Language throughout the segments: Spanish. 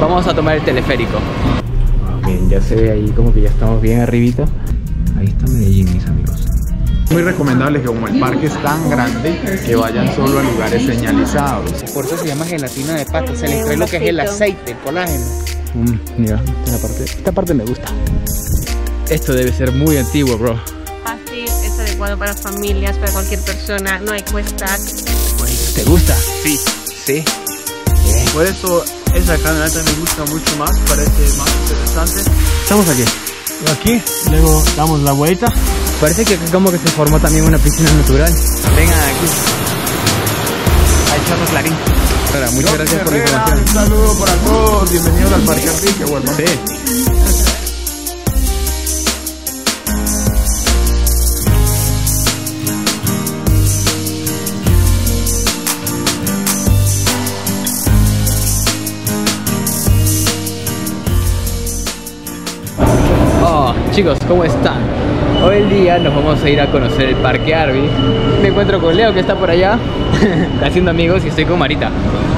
vamos a tomar el teleférico. Ah, bien, ya se ve ahí como que ya estamos bien arribita. Ahí está Medellín, mis amigos. Muy recomendable que como el parque es tan grande, que vayan solo a lugares señalizados. Por eso se llama gelatina de pata, se le extrae lo que es el aceite, el colágeno. Mm, mira, esta parte, esta parte me gusta. Esto debe ser muy antiguo, bro. Fácil, es adecuado para familias, para cualquier persona, no hay cuesta. ¿Te gusta? Sí. Sí. Por eso esa caminata me gusta mucho más, parece más interesante. Estamos aquí. Aquí, luego damos la vuelta. Parece que como que se formó también una piscina natural. Vengan aquí. Al Chorro Clarín. Ahora, muchas gracias por la información. Un saludo para todos, bienvenidos al Parque Enrique, bueno. Sí. Chicos, ¿cómo están? Hoy el día nos vamos a ir a conocer el Parque Arby. Me encuentro con Leo que está por allá haciendo amigos y estoy con Marita.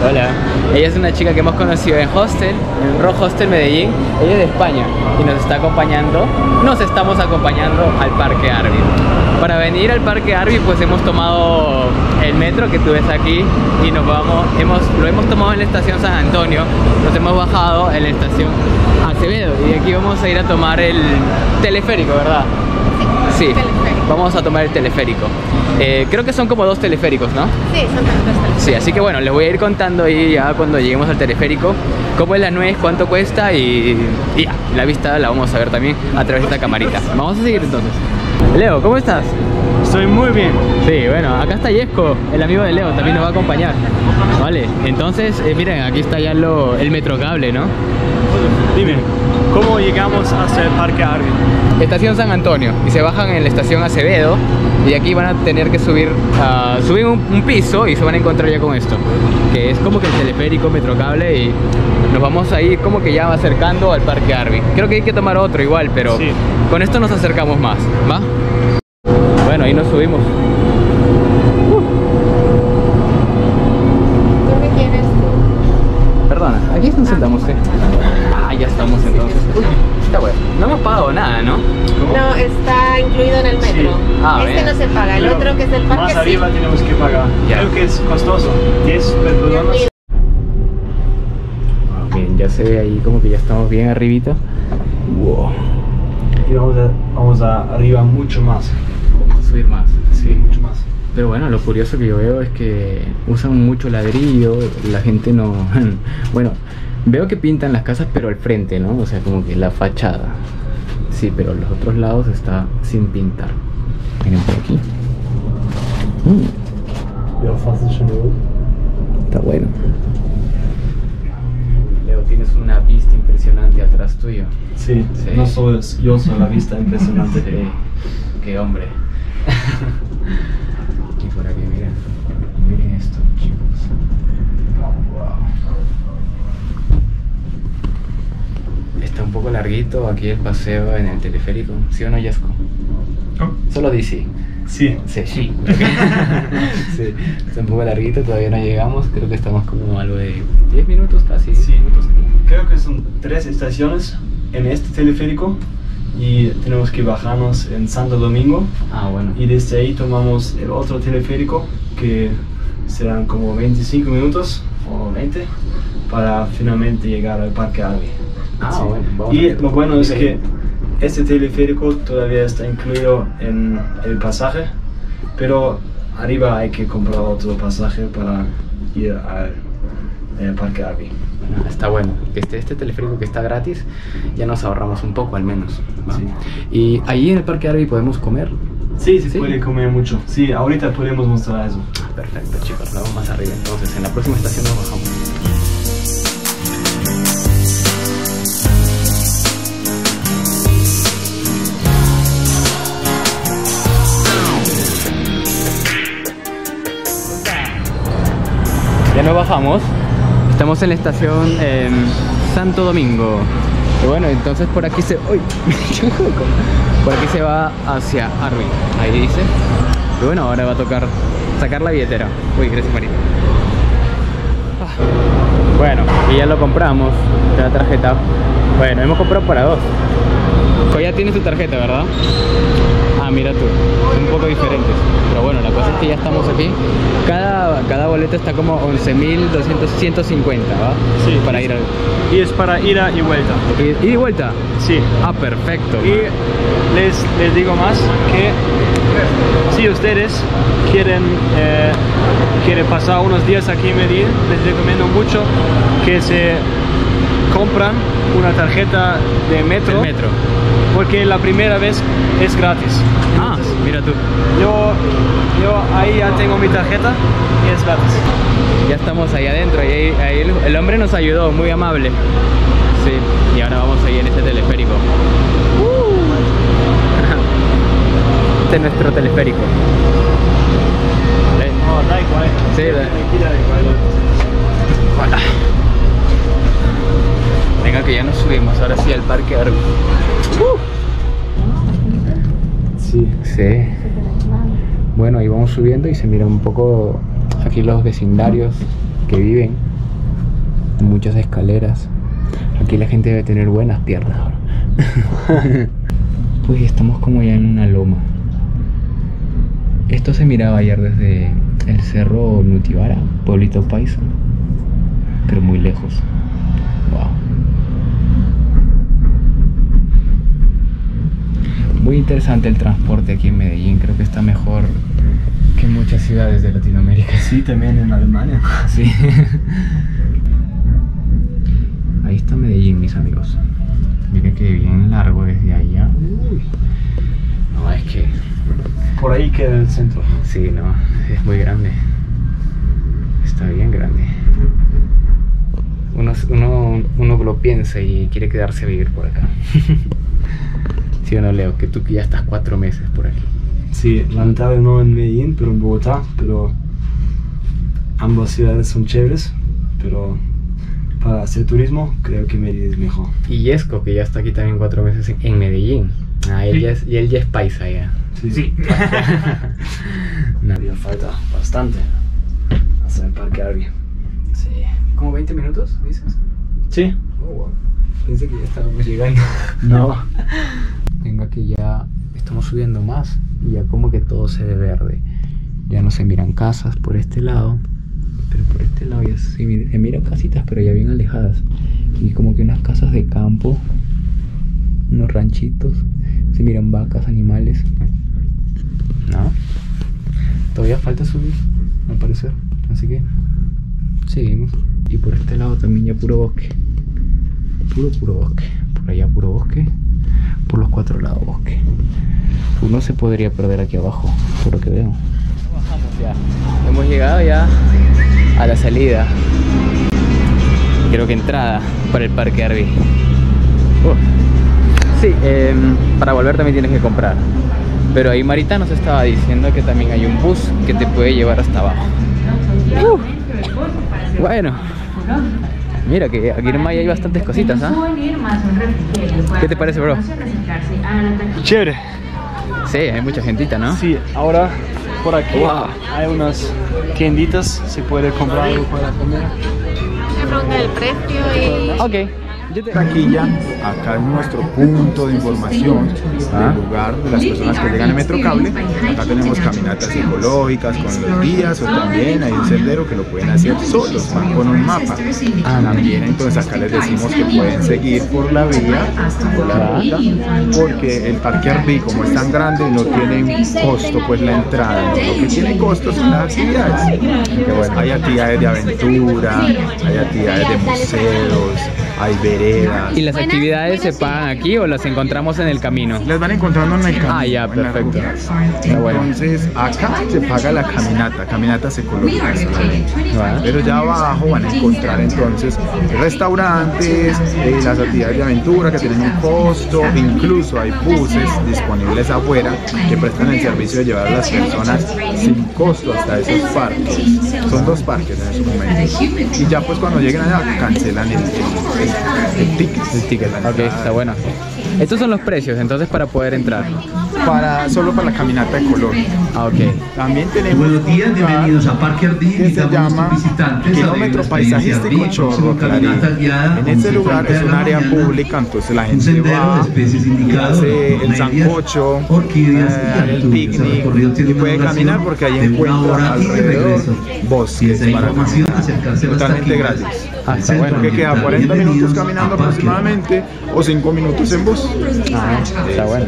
Hola. Ella es una chica que hemos conocido en Hostel, en Rock Hostel Medellín. Ella es de España y nos está acompañando. Nos estamos acompañando al Parque Arby. Para venir al Parque Arby pues hemos tomado el metro que tú ves aquí y nos vamos, hemos, lo hemos tomado en la estación San Antonio, nos hemos bajado en la estación Acevedo y aquí vamos a ir a tomar el teleférico, ¿verdad? Sí, vamos a tomar el teleférico. Eh, creo que son como dos teleféricos, ¿no? Sí, son tantos Sí, así que bueno, les voy a ir contando ahí ya cuando lleguemos al teleférico cómo es la nuez, cuánto cuesta y, y ya, la vista la vamos a ver también a través de esta camarita. Vamos a seguir entonces. Leo, ¿cómo estás? Estoy muy bien. Sí, bueno, acá está Yesco, el amigo de Leo, también nos va a acompañar. Vale, entonces, eh, miren, aquí está ya lo, el metrocable, ¿no? Dime, ¿cómo llegamos hasta el Parque Arby? Estación San Antonio y se bajan en la estación Acevedo y aquí van a tener que subir ah, suben un, un piso y se van a encontrar ya con esto que es como que el teleférico metrocable y nos vamos a ir como que ya acercando al parque Arby creo que hay que tomar otro igual pero Sí. con esto nos acercamos más ¿va? bueno ahí nos subimos ¿Dónde quieres perdona aquí nos sentamos ¿sí? Ya estamos entonces Uy, está bueno no hemos pagado nada ¿no? No, está incluido en el metro. Ah, este bien. no se paga, el Pero otro que es el parque Más sí. arriba tenemos que pagar. Ya. Creo que es costoso. 10 pesos. Ah, bien ya se ve ahí como que ya estamos bien arribita wow Y vamos, a, vamos a arriba mucho más. vamos a subir más Sí, mucho más. Pero bueno, lo curioso que yo veo es que usan mucho ladrillo, la gente no... Bueno, veo que pintan las casas pero al frente, ¿no? O sea, como que la fachada. Sí, pero los otros lados está sin pintar. Miren por aquí. Mm, está bueno. Leo, tienes una vista impresionante atrás tuyo. Sí, Sí. no es yo, solo la vista impresionante. Sí, qué hombre. poco larguito aquí el paseo en el teleférico. ¿Sí o no, Yasco? Solo dice. Sí. Sí, sí. sí. Está un poco larguito, todavía no llegamos. Creo que estamos como algo de 10 minutos casi. Sí. minutos. Creo que son tres estaciones en este teleférico y tenemos que bajarnos en Santo Domingo Ah, bueno. y desde ahí tomamos el otro teleférico que serán como 25 minutos o 20 para finalmente llegar al Parque Arby. Ah, bueno, vamos Y lo bueno es que este teleférico todavía está incluido en el pasaje, pero arriba hay que comprar otro pasaje para ir al eh, Parque Arby. Ah, Está bueno, esté este teleférico que está gratis, ya nos ahorramos un poco al menos. Sí. Y ahí en el Parque Arby podemos comer. Sí, se Sí. puede comer mucho. Sí, ahorita podemos mostrar eso. Perfecto, chicos, vamos más arriba entonces. En la próxima estación nos bajamos. Nos bajamos. Estamos en la estación em, Santo Domingo. Y bueno, entonces por aquí se. ¡Uy! por aquí se va hacia Arby. Ahí dice. Y bueno, ahora va a tocar sacar la billetera. Uy, gracias Marita. Bueno, y ya lo compramos, la tarjeta. Bueno, hemos comprado para dos. Pues ya tienes tu tarjeta, ¿verdad? Ah, mira tú, son un poco diferentes. Pero bueno, la cosa es que ya estamos aquí. Cada, cada boleto está como 11.250, ¿va? Sí. Para ir. Y es para ida y vuelta. ¿Y, y vuelta? Sí. Ah, perfecto. Y les, les digo más que si ustedes quieren, eh, quieren pasar unos días aquí en Medellín, les recomiendo mucho que se compran una tarjeta de metro, metro. Porque la primera vez es gratis. Ah, mira tú. Yo, yo ahí ya tengo mi tarjeta y es gratis. Ya estamos ahí adentro y ahí, ahí el, el hombre nos ayudó, muy amable. Sí, y ahora vamos ahí en este teleférico. Este es nuestro teleférico. Vale. No, da igual. Sí, da-. Venga que ya nos subimos ahora sí al parque Arby. Sí. Bueno, ahí vamos subiendo y se mira un poco aquí los vecindarios que viven. Muchas escaleras. Aquí la gente debe tener buenas piernas ahora. pues estamos como ya en una loma. Esto se miraba ayer desde el cerro Nutibara, pueblito paisa. Pero muy lejos. Wow. Muy interesante el transporte aquí en Medellín. Creo que está mejor que en muchas ciudades de Latinoamérica. Sí, también en Alemania. Sí. Ahí está Medellín, mis amigos. Miren que bien largo desde allá. Uy. No, es que Por ahí queda el centro. sí, no, es muy grande. Está bien grande. Uno, uno, uno lo piensa y quiere quedarse a vivir por acá. ¿Sí o no, Leo? Que tú que ya estás cuatro meses por aquí. Sí, lamentable no en Medellín, pero en Bogotá, pero ambas ciudades son chéveres, pero para hacer turismo creo que Medellín es mejor. Y Yesco, que ya está aquí también cuatro meses en- Medellín. Ah, él, Sí. ya es, y él ya es paisa ya. Sí, No. Todavía falta bastante hasta el Parque Arby. Sí. ¿Como 20 minutos, dices? Sí. Oh, wow. Pensé que ya estábamos llegando. No. Venga que ya estamos subiendo más y ya como que todo se ve verde. Ya no se miran casas por este lado, pero por este lado ya se, mi- se miran casitas, pero ya bien alejadas. Y como que unas casas de campo, unos ranchitos, se miran vacas, animales. ¿No? Todavía falta subir, al parecer. Así que seguimos. Y por este lado también ya puro bosque. Puro, puro bosque. Por allá puro bosque. Por los cuatro lados bosque. Uno se podría perder aquí abajo, por lo que veo. Bajamos ya. Hemos llegado ya a la salida. Creo que entrada para el parque Arby. Uh. Sí, em, para volver también tienes que comprar. Pero ahí Marita nos estaba diciendo que también hay un bus que te puede llevar hasta abajo. Uh. Bueno, mira que aquí en Maya hay bastantes cositas, ¿ah? ¿Qué te parece, bro? Chévere. Sí, hay mucha gentita, ¿no? Sí, ahora por aquí Wow. hay unas tienditas, se puede comprar algo para comer. Me pregunta el precio y Ok. Taquilla, acá es nuestro punto de información Ah. del lugar de las personas que llegan a Metrocable. Acá tenemos caminatas ecológicas con los guías o también hay un sendero que lo pueden hacer solos, van con un mapa. Ah, También entonces acá les decimos que pueden seguir por la vía, por la ruta, porque el parque Arby como es tan grande no tiene costo pues la entrada, ¿no? lo que tiene costo son las actividades. Bueno. Hay actividades de aventura, hay actividades de museos, hay veredas. ¿Y las actividades se pagan aquí o las encontramos en el camino? Las van encontrando en el camino. Ah, ya, en la perfecto. Entonces, acá se paga la caminata, caminatas ecológicas solamente. Pero ya abajo van a encontrar entonces restaurantes, eh, las actividades de aventura que tienen un costo, incluso hay buses disponibles afuera que prestan el servicio de llevar a las personas sin costo hasta esos parques. Son dos parques en su momento. Y ya pues cuando lleguen allá cancelan el, el, el- el ticket. El ticket, ok, está bueno. Estos son los precios, entonces para poder entrar. para, solo para la caminata ecológica. Ah, ok. También tenemos Buenos días, bienvenidos a Parque Ardín. que se llama Kilómetro Paisajístico Chorro En cierta lugar es de un área mañana, pública, entonces la gente va, de hace el sancocho, orquídeas eh, y el picnic y puede caminar porque ahí de encuentra de alrededor bosques para caminar. Totalmente gratis. Ah, del está Centro bueno. Que queda Ambiental. 40 minutos caminando aproximadamente o 5 minutos en bus. Ah, está bueno.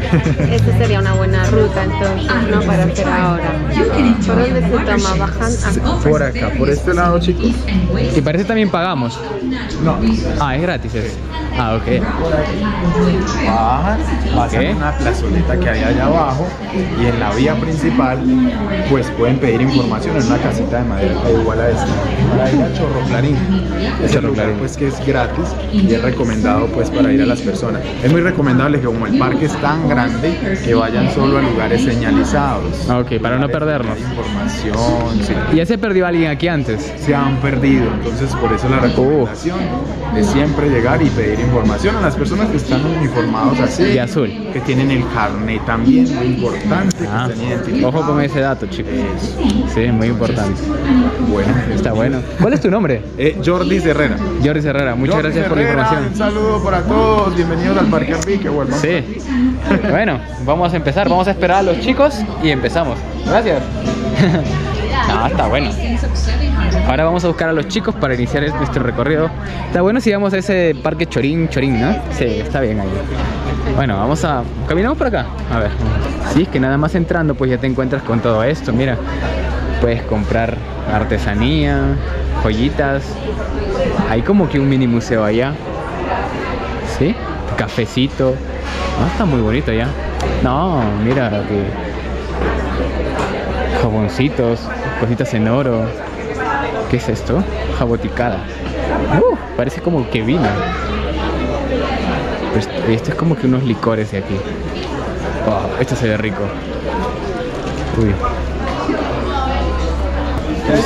Esta sería una buena ruta entonces, ¿no? Para hacer ahora. ¿Por dónde se toma? ¿Bajan? Ah, Por acá, por este lado, chicos. Y parece también pagamos. No, Ah, es gratis ese. Ah, ok. bajan, pasan Ok. una plazoleta que hay allá abajo y en la vía principal pues pueden pedir información en una casita de madera igual a esta para ir a Chorro Clarín. Ese Chorro lugar Clarín. pues que es gratis y es recomendado pues para ir a las personas. Es muy recomendable que como el parque es tan grande que vayan solo a lugares señalizados. Ah, ok, para no perdernos. Información, sí. ¿Ya se perdió alguien aquí antes? se han perdido. Entonces, por eso la recomendación es siempre llegar y pedir información a las personas que están uniformados así. De azul. Que tienen el carnet también, muy importante. Ah, que ojo con ese dato, chicos. Eso. Sí, muy importante. Bueno, Está bueno. ¿Cuál es tu nombre? Eh, Jordi Herrera. Jordi Herrera. Muchas Jordi gracias por la información. Un saludo para todos. Bienvenidos al Parque Arbique. Vuelvan. Sí. Bueno, vamos a empezar. Vamos a esperar a los chicos y empezamos. Gracias. No, está bueno. Ahora vamos a buscar a los chicos para iniciar nuestro recorrido. Está bueno si vamos a ese parque Chorín, Chorín, ¿no? Sí, está bien ahí. Bueno, vamos a... ¿Caminamos por acá? A ver. Sí, es que nada más entrando pues ya te encuentras con todo esto. Mira, puedes comprar artesanía, joyitas. Hay como que un mini museo allá. ¿Sí? Cafecito. Ah, está muy bonito ya. No, mira que jaboncitos, cositas en oro. ¿Qué es esto? Jaboticada. Uh, parece como que vino. Pero esto, es como que unos licores de aquí. Oh, esto se ve rico. Uy.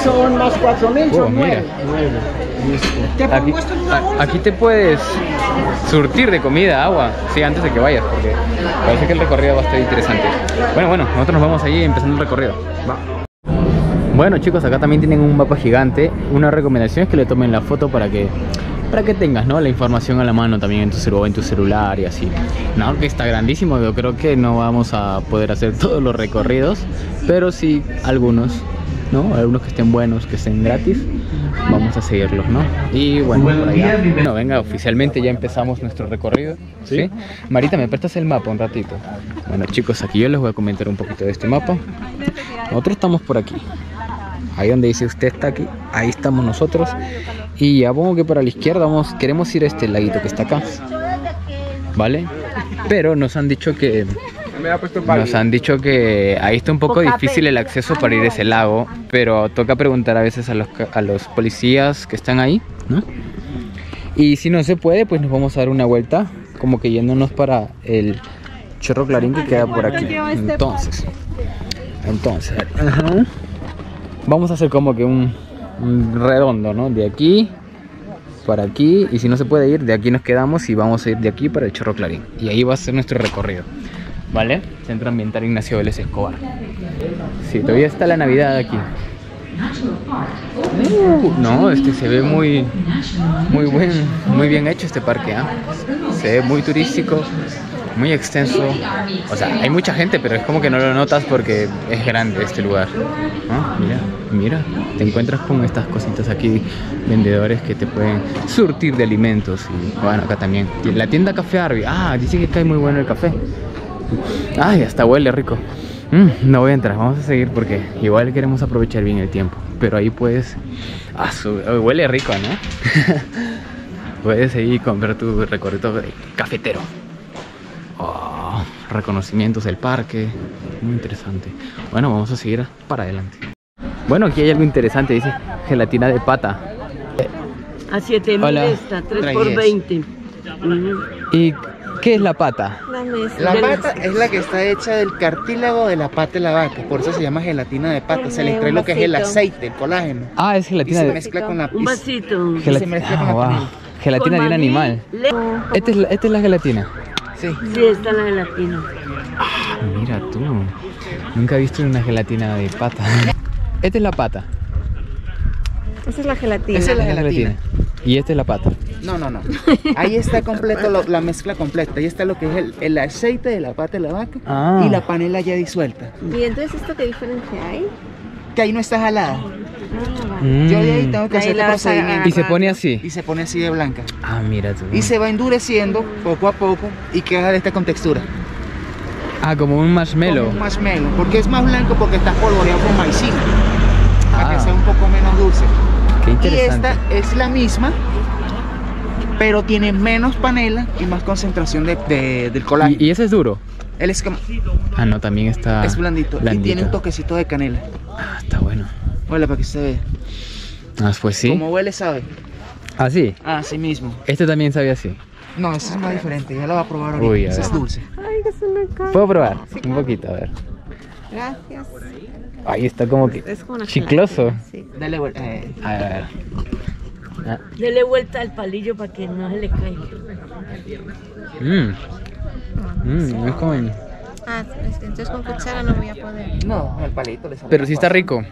Son más 4 mil, Oh, son mira. 9. ¿Te Aquí, pongo esto en una a- bolsa? aquí te puedes surtir de comida, agua, sí, antes de que vayas, porque parece que el recorrido va a estar interesante. Bueno, bueno, nosotros nos vamos allí empezando el recorrido. Va. Bueno chicos, acá también tienen un mapa gigante. Una recomendación es que le tomen la foto para que para que tengas ¿no? la información a la mano también en tu, celu- en tu celular y así. No, que está grandísimo, yo creo que no vamos a poder hacer todos los recorridos, pero sí algunos, ¿no? Algunos que estén buenos, que estén gratis, vamos a seguirlos, ¿no? Y bueno, por allá. Bueno, venga, oficialmente ya empezamos nuestro recorrido. ¿sí? Marita, ¿me prestas el mapa un ratito? Bueno chicos, aquí yo les voy a comentar un poquito de este mapa. Nosotros estamos por aquí. Ahí donde dice usted está aquí, ahí estamos nosotros. Y ya pongo que para la izquierda vamos, queremos ir a este laguito que está acá. ¿Vale? Pero nos han dicho que nos han dicho que ahí está un poco difícil el acceso para ir a ese lago, pero toca preguntar a veces a los, a los policías que están ahí, ¿no? Y si no se puede, pues nos vamos a dar una vuelta, como que yéndonos para el Chorro Clarín que queda por aquí. Entonces, entonces, ajá. vamos a hacer como que un, un redondo, ¿no? De aquí para aquí y si no se puede ir, de aquí nos quedamos y vamos a ir de aquí para el Chorro Clarín. Y ahí va a ser nuestro recorrido. ¿Vale? Centro Ambiental Ignacio Vélez Escobar. Sí, todavía está la Navidad aquí. Uh, no, este se ve muy muy buen, muy bien hecho este parque, ¿ah? Se ve muy turístico, muy extenso. O sea, hay mucha gente, pero es como que no lo notas porque es grande este lugar. Ah, Mira, mira, te encuentras con estas cositas aquí, vendedores que te pueden surtir de alimentos. Y bueno, acá también. La tienda Café Arby. Ah, dice que cae muy bueno el café. Ay, hasta huele rico. Mm, no voy a entrar, vamos a seguir porque igual queremos aprovechar bien el tiempo. Pero ahí puedes. Ah, su- huele rico, ¿no? puedes seguir y comprar tu recorrido de cafetero. Oh, reconocimientos del parque. Muy interesante. Bueno, vamos a seguir para adelante. Bueno, aquí hay algo interesante, dice gelatina de pata. A 7 mil esta, 3 Trae por diez. 20. Ujú. ¿Y qué es la pata? La pata es la que está hecha del cartílago de la pata de la vaca, por eso se llama gelatina de pata. Se le extrae lo que es el aceite, el colágeno. Ah, es Y gelatina se de... mezcla con la Un y- vasito. se mezcla con Ah, la wow. panela. Gelatina Con de un animal. le- Esta es la, esta es la gelatina. Sí. Sí, está la gelatina. Mira tú. Nunca he visto una gelatina de pata. Esta es la pata. Esa es la gelatina. Esa es la Esta gelatina. Y esta es la pata. No, no, no. Ahí está completo lo- la mezcla completa. Ahí está lo que es el, el aceite de la pata de la vaca Ah. y la panela ya disuelta. ¿Y entonces esto qué diferencia hay? Que ahí no está jalada. Ah. Mm. Yo de ahí tengo que Ahí hacer a procedimiento. Y se pone así. Y se pone así de blanca. Ah, mira tú. Y se va endureciendo poco a poco y queda de esta contextura. Ah, como un marshmallow. Como un marshmallow. Porque es más blanco porque está polvoreado con maicina. Para Ah. que sea un poco menos dulce. Qué Y interesante. esta es la misma, pero tiene menos panela y más concentración de, de- del colágeno. ¿Y, y ese es duro? Él es, como- Ah, no, también está. es blandito, y tiene un toquecito de canela. Ah, está bueno. Huele para que se vea. Ah, pues sí. Como huele, sabe. Ah, sí. Ah, así mismo. Este también sabía así. No, este es más diferente. Ya lo va a probar ahorita. Uy, a Ese es dulce. Ay, que se me cae. ¿Puedo probar? Un poquito, a ver. Gracias. Ahí está como que Es como una chicloso. sí. Dale vuelta. eh, A ver, a ver. Ah, Dele vuelta al palillo para que no se le caiga. Mmm. Mmm, es como. Ah, entonces con cuchara no voy a poder. No, el palito le sale. Pero sí está rico.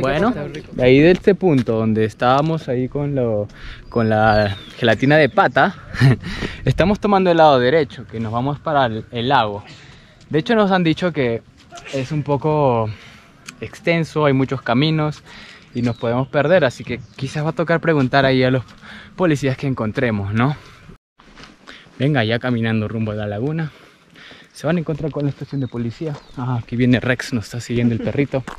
Bueno, de ahí de este punto donde estábamos ahí con, lo, con la gelatina de pata, estamos tomando el lado derecho, que nos vamos para el, el lago. De hecho nos han dicho que es un poco extenso, hay muchos caminos y nos podemos perder, así que quizás va a tocar preguntar ahí a los policías que encontremos, ¿no? Venga, ya caminando rumbo a la laguna. Se van a encontrar con la estación de policía. Ah, aquí viene Rex, nos está siguiendo el perrito.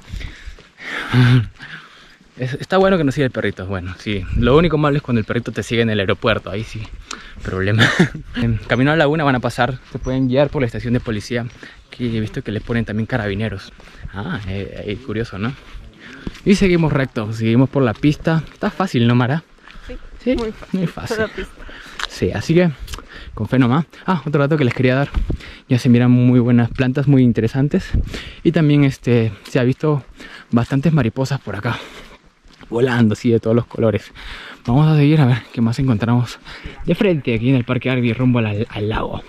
Es- está bueno que nos siga el perrito, bueno, sí. Lo único malo es cuando el perrito te sigue en el aeropuerto, ahí sí, problema. En camino a la laguna van a pasar, se pueden guiar por la estación de policía, que he visto que les ponen también carabineros. Ah, eh, eh, curioso, ¿no? Y seguimos recto, seguimos por la pista. Está fácil, ¿no, Mara? Sí, muy fácil. Muy fácil. Sí, así que con fe nomás. Ah, otro dato que les quería dar. Ya se miran muy buenas plantas, muy interesantes. Y también este, se ha visto bastantes mariposas por acá. Volando así de todos los colores. Vamos a seguir a ver qué más encontramos de frente aquí en el Parque Arby rumbo al, al lago.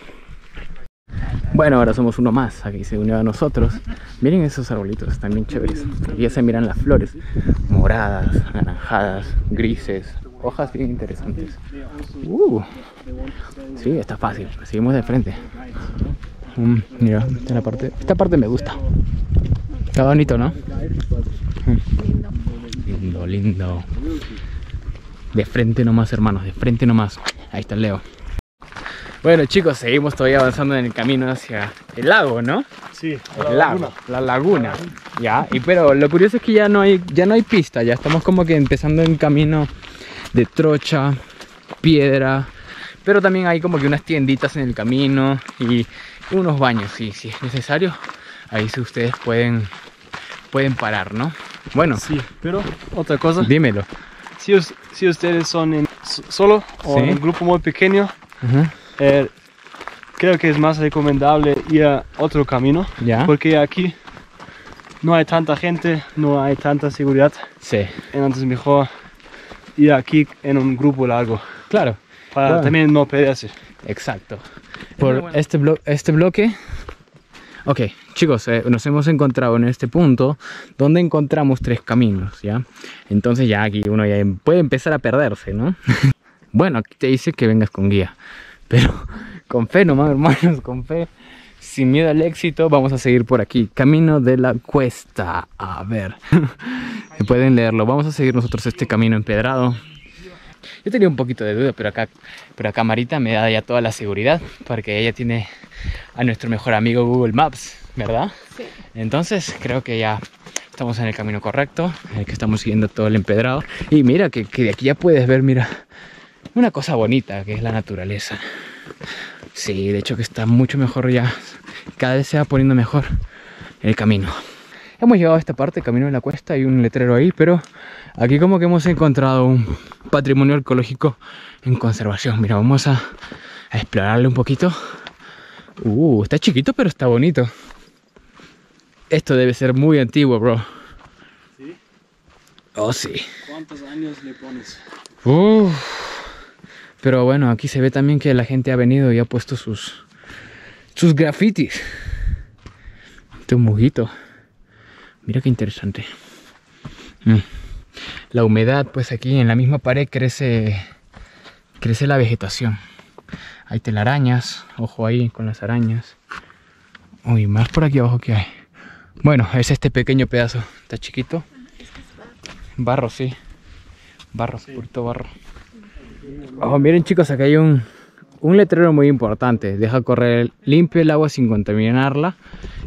Bueno, ahora somos uno más, aquí se unió a nosotros. Miren esos arbolitos, están bien chéveres. Aquí ya se miran las flores, moradas, anaranjadas, grises, hojas bien interesantes. Uh, sí, está fácil, seguimos de frente. Mm, mira, esta, la parte, esta parte me gusta. Está bonito, ¿no? Mm. Lindo, lindo. De frente nomás, hermanos, de frente nomás. Ahí está el Leo. Bueno chicos, seguimos todavía avanzando en el camino hacia el lago, ¿no? Sí, El lago, la laguna. Ya, y pero lo curioso es que ya no hay, ya no hay pista, ya estamos como que empezando en camino de trocha, piedra, pero también hay como que unas tienditas en el camino y unos baños, si, si es necesario, ahí sí ustedes pueden, pueden parar, ¿no? Bueno, Sí, pero otra cosa, dímelo. si, us- si ustedes son en- solo o Sí. en un grupo muy pequeño, Ajá, eh, creo que es más recomendable ir a otro camino, Ya. porque aquí no hay tanta gente, no hay tanta seguridad, Sí, entonces mejor ir aquí en un grupo largo, claro. para Claro. también no perderse. Exacto. Por este, blo- este bloque. Ok, chicos, eh, nos hemos encontrado en este punto donde encontramos tres caminos, ¿ya? Entonces ya aquí uno ya em- puede empezar a perderse, ¿no? bueno, aquí te dice que vengas con guía, pero con fe nomás, hermanos, con fe. Sin miedo al éxito, vamos a seguir por aquí. Camino de la cuesta. A ver. Pueden leerlo. Vamos a seguir nosotros este camino empedrado. Yo tenía un poquito de duda, pero acá, pero acá Marita me da ya toda la seguridad, porque ella tiene a nuestro mejor amigo Google Maps, ¿verdad? Sí. Entonces creo que ya estamos en el camino correcto, en el que estamos siguiendo todo el empedrado. Y mira, que, que de aquí ya puedes ver, mira, una cosa bonita, que es la naturaleza. Sí, de hecho que está mucho mejor ya, cada vez se va poniendo mejor el camino. Hemos llegado a esta parte, camino de la cuesta, hay un letrero ahí, pero aquí como que hemos encontrado un patrimonio arqueológico en conservación. Mira, vamos a, a explorarle un poquito. Uh, está chiquito, pero está bonito. Esto debe ser muy antiguo, bro. ¿Sí? Oh, sí. ¿Cuántos años le pones? Uf. Pero bueno, aquí se ve también que la gente ha venido y ha puesto sus sus grafitis. Esto es mojito. Mira qué interesante. Mm. La humedad, pues aquí en la misma pared crece, crece la vegetación. Hay telarañas, ojo ahí con las arañas. Uy, más por aquí abajo que hay. Bueno, es este pequeño pedazo. Está chiquito. Barro, sí. Barro, purito barro. Miren chicos, acá hay un, un letrero muy importante. Deja correr limpio el agua sin contaminarla.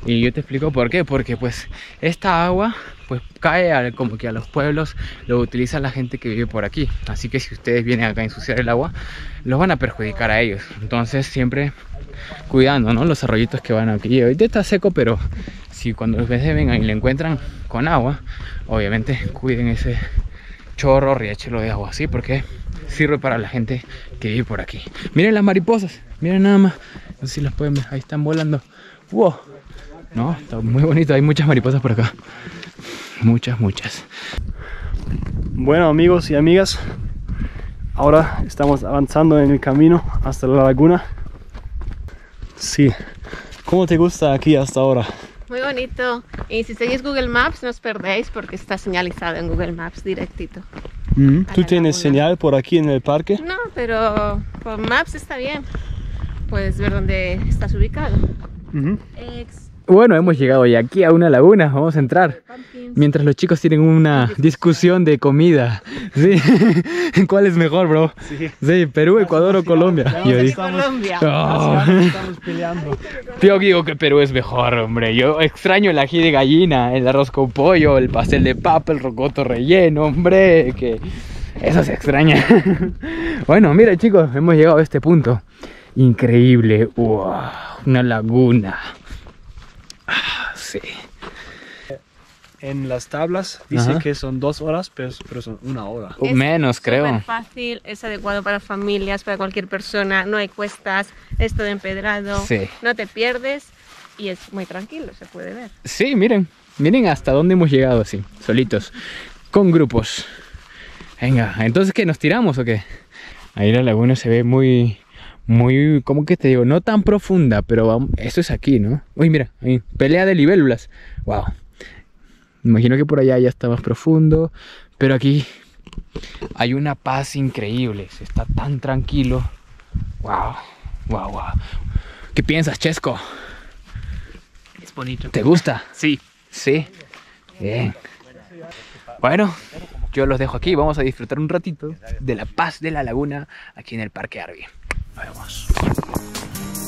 Y yo te explico por qué. Porque pues esta agua pues cae al- como que a los pueblos lo utiliza la gente que vive por aquí. Así que si ustedes vienen acá a ensuciar el agua, los van a perjudicar a ellos. Entonces siempre cuidando, ¿no? Los arroyitos que van aquí. Ahorita está seco, pero si cuando los veces vengan y le encuentran con agua, obviamente cuiden ese chorro, riachuelo de agua, ¿sí? Porque sirve para la gente que vive por aquí. Miren las mariposas, miren nada más. No sé si las pueden ver, ahí están volando. ¡Wow! No, está muy bonito, hay muchas mariposas por acá. Muchas, muchas. Bueno amigos y amigas, ahora estamos avanzando en el camino hasta la laguna. Sí, ¿cómo te gusta aquí hasta ahora? Muy bonito. Y si seguís Google Maps no os perdéis porque está señalizado en Google Maps directito. ¿Tú tienes laguna. señal por aquí en el parque? No, pero por Maps está bien. Puedes ver dónde estás ubicado. Ex Bueno, hemos llegado ya aquí a una laguna, vamos a entrar. Mientras los chicos tienen una discusión de comida. Sí. ¿Cuál es mejor, bro? Sí. Sí, Perú, Ecuador o Colombia. Yo digo, Colombia. "Oh". Estamos peleando. Yo digo que Perú es mejor, hombre. Yo extraño el ají de gallina, el arroz con pollo, el pastel de papa, el rocoto relleno, hombre. Que eso se extraña. bueno, mira, chicos, hemos llegado a este punto. Increíble. Wow, una laguna. Ah, sí. En las tablas dice Ajá. que son dos horas, pero, pero son una hora. Es menos, creo. súper fácil, es adecuado para familias, para cualquier persona, no hay cuestas, es todo empedrado, Sí. no te pierdes y es muy tranquilo, se puede ver. Sí, miren, miren hasta dónde hemos llegado así, solitos, con grupos. Venga, entonces ¿qué? ¿Nos tiramos o qué? Ahí la laguna se ve muy, muy, ¿cómo que te digo? No tan profunda, pero vamos- esto es aquí, ¿no? Uy, mira, ahí, pelea de libélulas. Wow. Me imagino que por allá ya está más profundo, pero aquí hay una paz increíble, se está tan tranquilo. Wow, wow, wow. ¿Qué piensas, Chesco? Es bonito. ¿Te gusta? Sí. Sí. Bien. Bueno, yo los dejo aquí. Vamos a disfrutar un ratito de la paz de la laguna aquí en el Parque Arby. Nos vemos.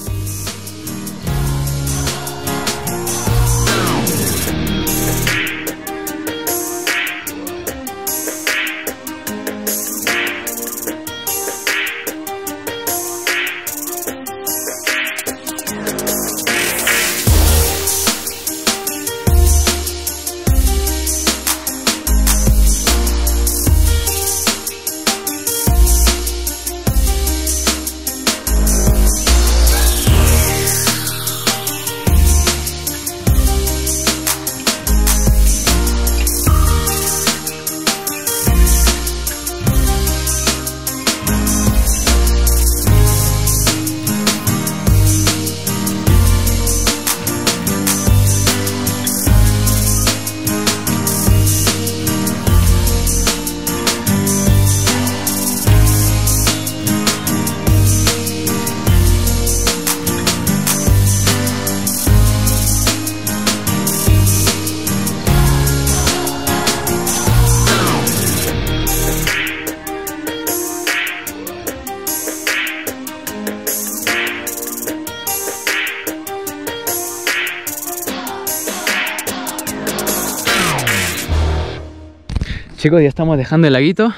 Chicos, ya estamos dejando el laguito.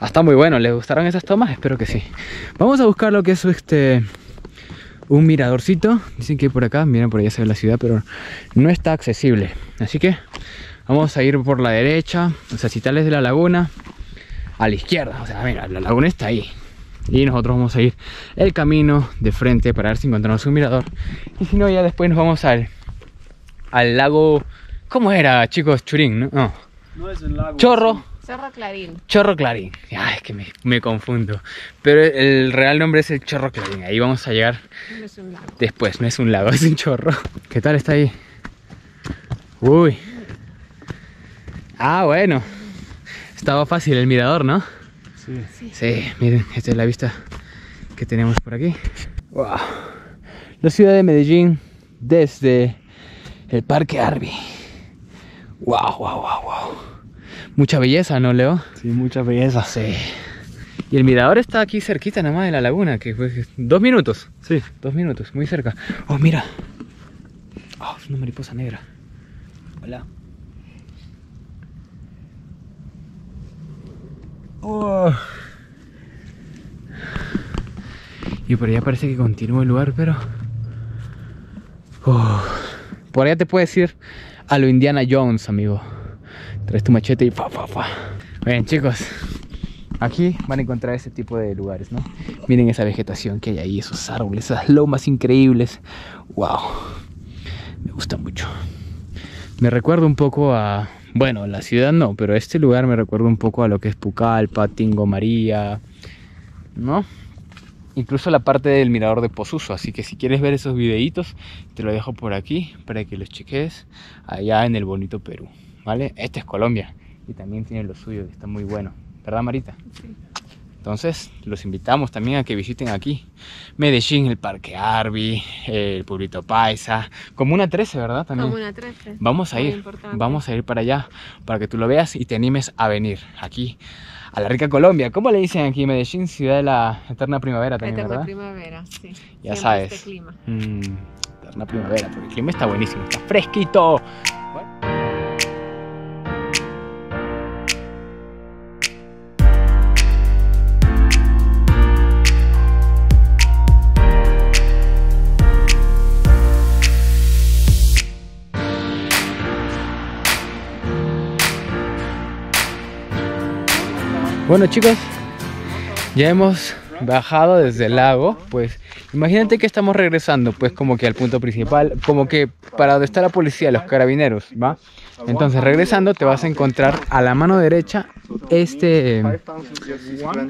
Ah, Está muy bueno. ¿Les gustaron esas tomas? Espero que sí. Vamos a buscar lo que es este un miradorcito. Dicen que hay por acá. Miren, por allá se ve la ciudad, pero no está accesible. Así que vamos a ir por la derecha. O sea, si tales de la laguna, a la izquierda. O sea, mira, la laguna está ahí. Y nosotros vamos a ir el camino de frente para ver si encontramos un mirador. Y si no, ya después nos vamos al, al lago. ¿Cómo era, chicos? Churín, ¿no? No. No es un lago. Chorro. Cerro Clarín. Chorro Clarín. Ay, es que me, me confundo. Pero el real nombre es el Chorro Clarín. Ahí vamos a llegar No es un lago. después. No es un lago, es un chorro. ¿Qué tal está ahí? Uy. Ah, bueno. Estaba fácil el mirador, ¿no? Sí. Sí, miren, esta es la vista que tenemos por aquí. Wow. La ciudad de Medellín desde el Parque Arby. Wow, wow, wow, wow. Mucha belleza, ¿no, Leo? Sí, mucha belleza. Sí. Y el mirador está aquí cerquita nomás de la laguna, que fue dos minutos. Sí. Dos minutos, muy cerca. Oh, mira. Oh, es una mariposa negra. Hola. Oh. Y por allá parece que continúa el lugar, pero... Oh. Por allá te puedes ir a lo Indiana Jones, amigo. Traes tu machete y fa, fa, fa. Bien, chicos. Aquí van a encontrar ese tipo de lugares, ¿no? Miren esa vegetación que hay ahí, esos árboles, esas lomas increíbles. ¡Wow! Me gusta mucho. Me recuerda un poco a... Bueno, la ciudad no, pero este lugar me recuerda un poco a lo que es Pucallpa, Tingo María, ¿no? Incluso la parte del mirador de Posuso. Así que si quieres ver esos videitos, te lo dejo por aquí para que los cheques allá en el bonito Perú, ¿vale? Este es Colombia y también tiene lo suyo, está muy bueno. ¿Verdad, Marita? Sí. Entonces, los invitamos también a que visiten aquí Medellín, el Parque Arby, el Pueblito Paisa, Comuna 13, ¿verdad? También. Comuna 13. Vamos a Muy ir, importante. vamos a ir para allá para que tú lo veas y te animes a venir aquí a la rica Colombia. ¿Cómo le dicen aquí Medellín? Ciudad de la eterna primavera también, Eterna ¿verdad? primavera, sí. Ya Siempre sabes. Este clima. Mm, eterna primavera, porque el clima está buenísimo, está fresquito. Bueno chicos, ya hemos bajado desde el lago, pues imagínate que estamos regresando pues como que al punto principal, como que para donde está la policía, los carabineros, ¿va? Entonces regresando te vas a encontrar a la mano derecha este,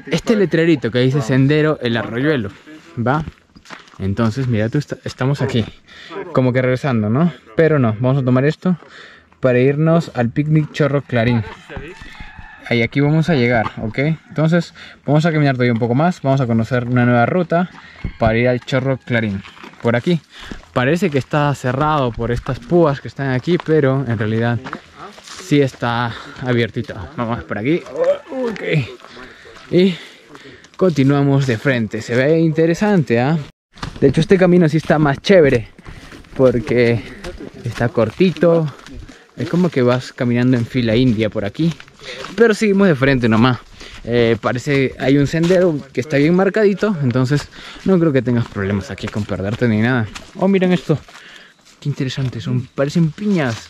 este letrerito que dice Sendero El Arroyuelo, ¿va? Entonces mira, tú estamos aquí, como que regresando, ¿no? Pero no, vamos a tomar esto para irnos al picnic Chorro Clarín. Ahí aquí vamos a llegar, ¿ok? Entonces vamos a caminar todavía un poco más, vamos a conocer una nueva ruta para ir al Chorro Clarín. Por aquí parece que está cerrado por estas púas que están aquí, pero en realidad sí está abiertito. Vamos por aquí, ok. Y continuamos de frente, se ve interesante, ¿ah? De hecho este camino sí está más chévere porque está cortito, es como que vas caminando en fila india por aquí. Pero seguimos de frente nomás. Eh, parece hay un sendero que está bien marcadito. Entonces no creo que tengas problemas aquí con perderte ni nada. Oh, miren esto. Qué interesante. Son, parecen piñas.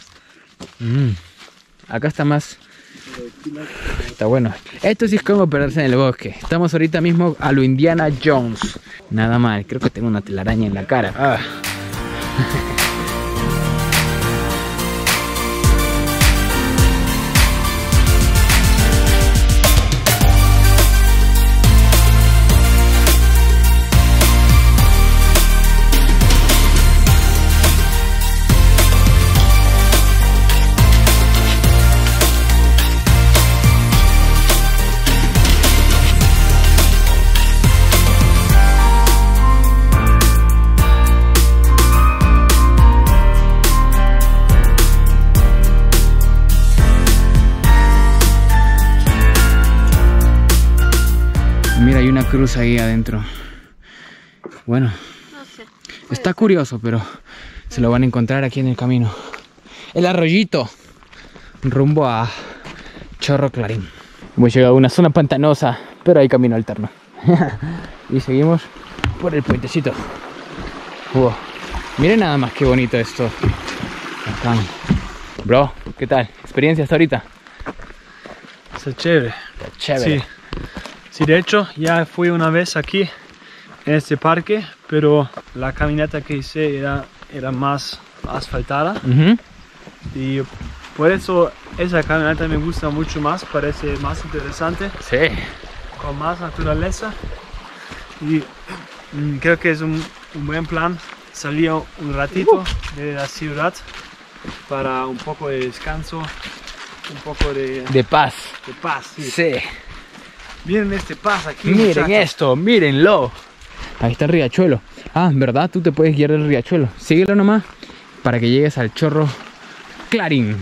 Mm. Acá está más. Está bueno. Esto sí es como perderse en el bosque. Estamos ahorita mismo a lo Indiana Jones. Nada mal. Creo que tengo una telaraña en la cara. Ah. cruz ahí adentro. Bueno, No sé. está curioso, pero se lo van a encontrar aquí en el camino. El arroyito, rumbo a Chorro Clarín. Hemos llegado a una zona pantanosa, pero hay camino alterno. y seguimos por el puentecito. Wow. Miren nada más qué bonito esto. Bro, ¿qué tal? ¿Experiencia hasta ahorita? Está chévere. Chévere. Sí. Sí, de hecho, ya fui una vez aquí en este parque, pero la caminata que hice era, era más asfaltada y por eso esa caminata me gusta mucho más, parece más interesante, Sí. con más naturaleza y mm, creo que es un, un buen plan salir un ratito de la ciudad para un poco de descanso, un poco de, De paz. de paz. sí. Sí. Miren este paz aquí. Miren muchachos. esto, mírenlo. Ahí está el riachuelo. Ah, ¿verdad? Tú te puedes guiar del riachuelo. Síguelo nomás para que llegues al chorro Clarín.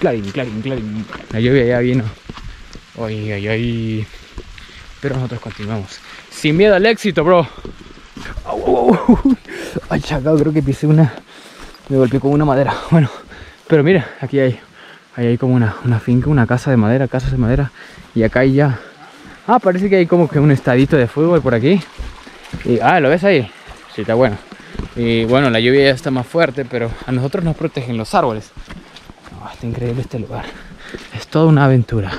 Clarín, Clarín, Clarín. La lluvia ya vino. Ay, ay, ay. Pero nosotros continuamos. Sin miedo al éxito, bro. Au, au, au. Ay, chacao, creo que pisé una. Me golpeé con una madera. Bueno, pero mira, aquí hay. Ahí hay como una, una finca, una casa de madera, casas de madera. Y acá hay ya Ah, parece que hay como que un estadito de fútbol por aquí. Y, ah, ¿lo ves ahí? Sí, está bueno. Y bueno, la lluvia ya está más fuerte, pero a nosotros nos protegen los árboles. Ah, está increíble este lugar. Es toda una aventura.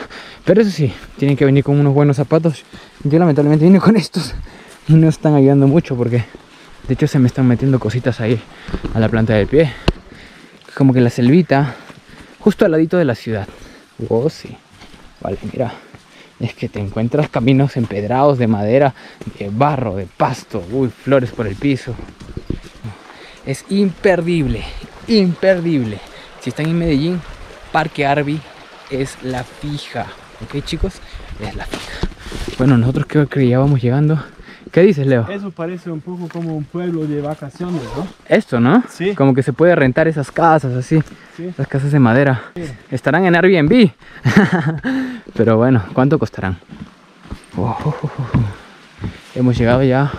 Pero eso sí, tienen que venir con unos buenos zapatos. Yo lamentablemente vine con estos y no están ayudando mucho porque de hecho se me están metiendo cositas ahí a la planta del pie. Como que la selvita, justo al ladito de la ciudad. Oh, sí. Vale, mira es que te encuentras caminos empedrados de madera, de barro, de pasto, uy, flores por el piso. Es imperdible, imperdible. Si están en Medellín, Parque Arby es la fija. ¿Ok, chicos? Es la fija. Bueno, nosotros creo que ya vamos llegando. ¿Qué dices, Leo? Eso parece un poco como un pueblo de vacaciones, ¿no? Esto, ¿no? Sí. Como que se puede rentar esas casas así. Sí. Las casas de madera. Estarán en Airbnb. Pero bueno, ¿cuánto costarán? Oh, oh, oh, oh. Hemos llegado ya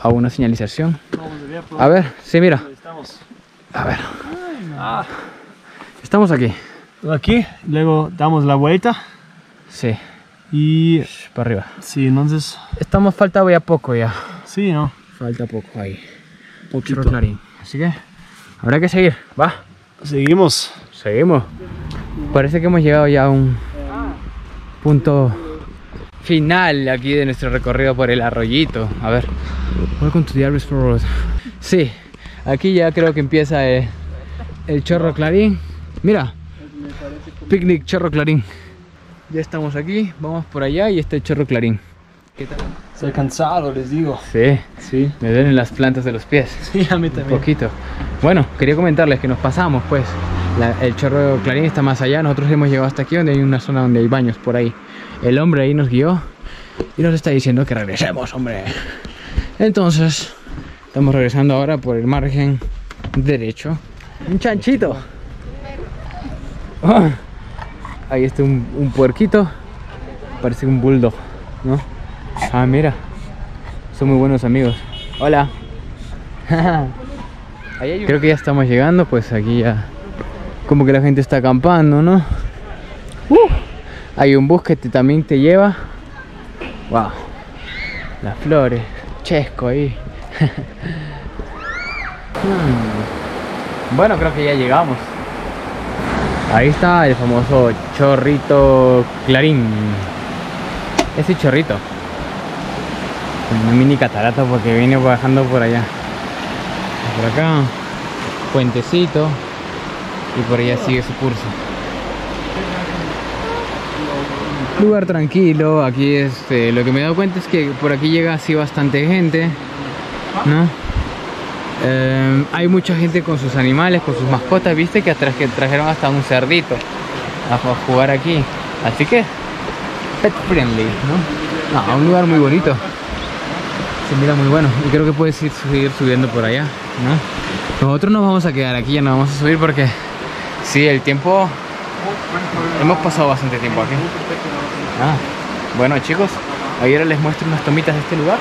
a una señalización. A ver sí, mira. A ver, estamos aquí. aquí, luego damos la vuelta Sí, y para arriba. sí, entonces, Estamos, falta ya poco ya. sí, ¿no? Falta poco ahí. Poquito clarín. Así que habrá que seguir. Va. Seguimos. Seguimos. Parece que hemos llegado ya a un punto final aquí de nuestro recorrido por el arroyito. A ver. Welcome to the Irisford Road. Sí, aquí ya creo que empieza eh, el Chorro Clarín. Mira, picnic Chorro Clarín. Ya estamos aquí, vamos por allá y está el Chorro Clarín. ¿Qué tal? Estoy cansado, les digo. Sí, Sí. me duelen las plantas de los pies. Sí, a mí Un también. poquito. Bueno, quería comentarles que nos pasamos, pues. La- el chorro Clarín está más allá. Nosotros hemos llegado hasta aquí, donde hay una zona donde hay baños por ahí. El hombre ahí nos guió y nos está diciendo que regresemos, hombre. Entonces, estamos regresando ahora por el margen derecho. Un chanchito. Ah, ahí está un, un puerquito. Parece un bulldog, ¿no? Ah, mira. Son muy buenos amigos. Hola. Creo que ya estamos llegando, pues aquí ya como que la gente está acampando, ¿no? Uh, hay un bus que te- también te lleva. Wow. Las flores, chesco ahí. Hmm. Bueno, creo que ya llegamos. Ahí está el famoso chorrito clarín. Ese chorrito. Una mini catarata porque viene bajando por allá. Por acá, puentecito. Y por allá sigue su curso. Lugar tranquilo, aquí este, lo que me he dado cuenta es que por aquí llega así bastante gente, ¿no? Eh, hay mucha gente con sus animales, con sus mascotas, viste que atrás que trajeron hasta un cerdito a jugar aquí. Así que, pet friendly, ¿no? No, un lugar muy bonito. Se mira muy bueno y creo que puedes ir seguir subiendo por allá, ¿no? Nosotros nos vamos a quedar aquí, ya no vamos a subir porque sí, el tiempo hemos pasado bastante tiempo aquí. Ah, bueno chicos, ahora les muestro unas tomitas de este lugar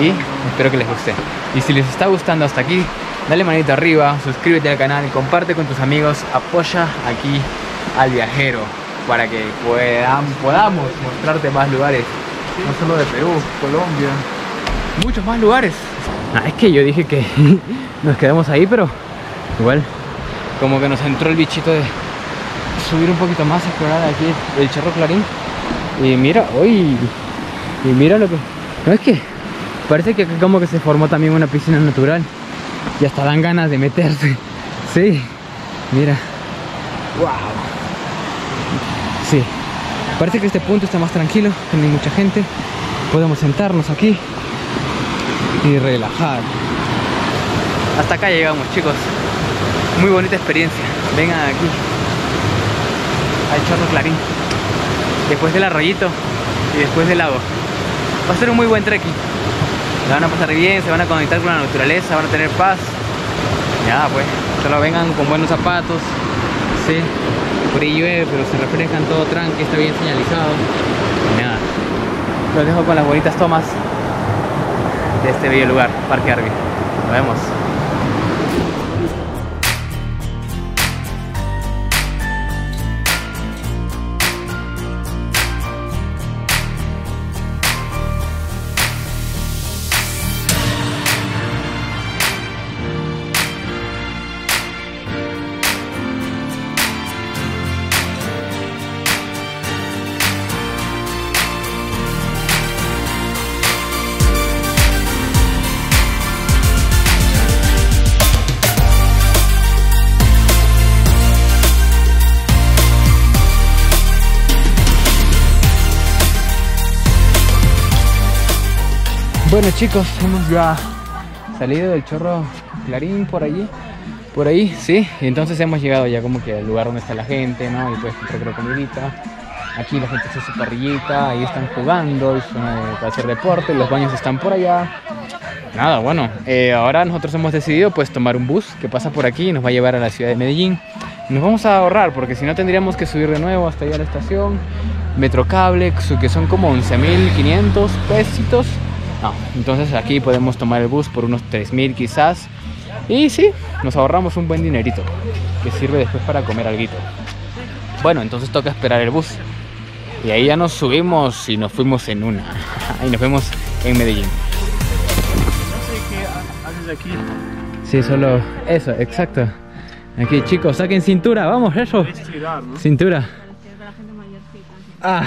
y espero que les guste. Y si les está gustando hasta aquí, dale manito arriba, suscríbete al canal, comparte con tus amigos, apoya aquí al viajero para que puedan, podamos mostrarte más lugares, no solo de Perú, Colombia, muchos más lugares. Ah, es que yo dije que nos quedamos ahí, pero igual como que nos entró el bichito de subir un poquito más, explorar aquí el Cerro Clarín. Y mira, uy, y mira lo que... No es que parece que como que se formó también una piscina natural y hasta dan ganas de meterse. Sí, mira. Wow. Sí. Parece que este punto está más tranquilo, que no hay mucha gente. Podemos sentarnos aquí y relajar. Hasta acá llegamos, chicos. Muy bonita experiencia. Vengan aquí. Al Chorro Clarín. Después del arroyito y después del lago. Va a ser un muy buen trekking. La van a pasar bien, se van a conectar con la naturaleza, van a tener paz. Ya, pues, solo vengan con buenos zapatos. Sí, por ahí llueve, pero se refrescan todo tranqui, está bien señalizado. Y nada, los dejo con las bonitas tomas de este bello lugar, Parque Arby. Nos vemos. Bueno chicos, hemos ya salido del chorro Clarín por allí, por ahí, sí, y entonces hemos llegado ya como que al lugar donde está la gente, ¿no? Y puedes comprar creo, comidita. Aquí la gente hace su parrillita, ahí están jugando, para hacer deporte, los baños están por allá. Nada, bueno, eh, ahora nosotros hemos decidido pues tomar un bus que pasa por aquí y nos va a llevar a la ciudad de Medellín. Nos vamos a ahorrar porque si no tendríamos que subir de nuevo hasta allá a la estación. Metrocable, que son como 11.500 pesitos. No, entonces aquí podemos tomar el bus por unos 3.000 quizás. Y sí, nos ahorramos un buen dinerito que sirve después para comer algo. Bueno, entonces toca esperar el bus. Y ahí ya nos subimos y nos fuimos en una. Y nos vemos en Medellín. haces aquí? Sí, solo eso, exacto. Aquí chicos, saquen cintura, vamos, eso. ¿no? Cintura. Ah,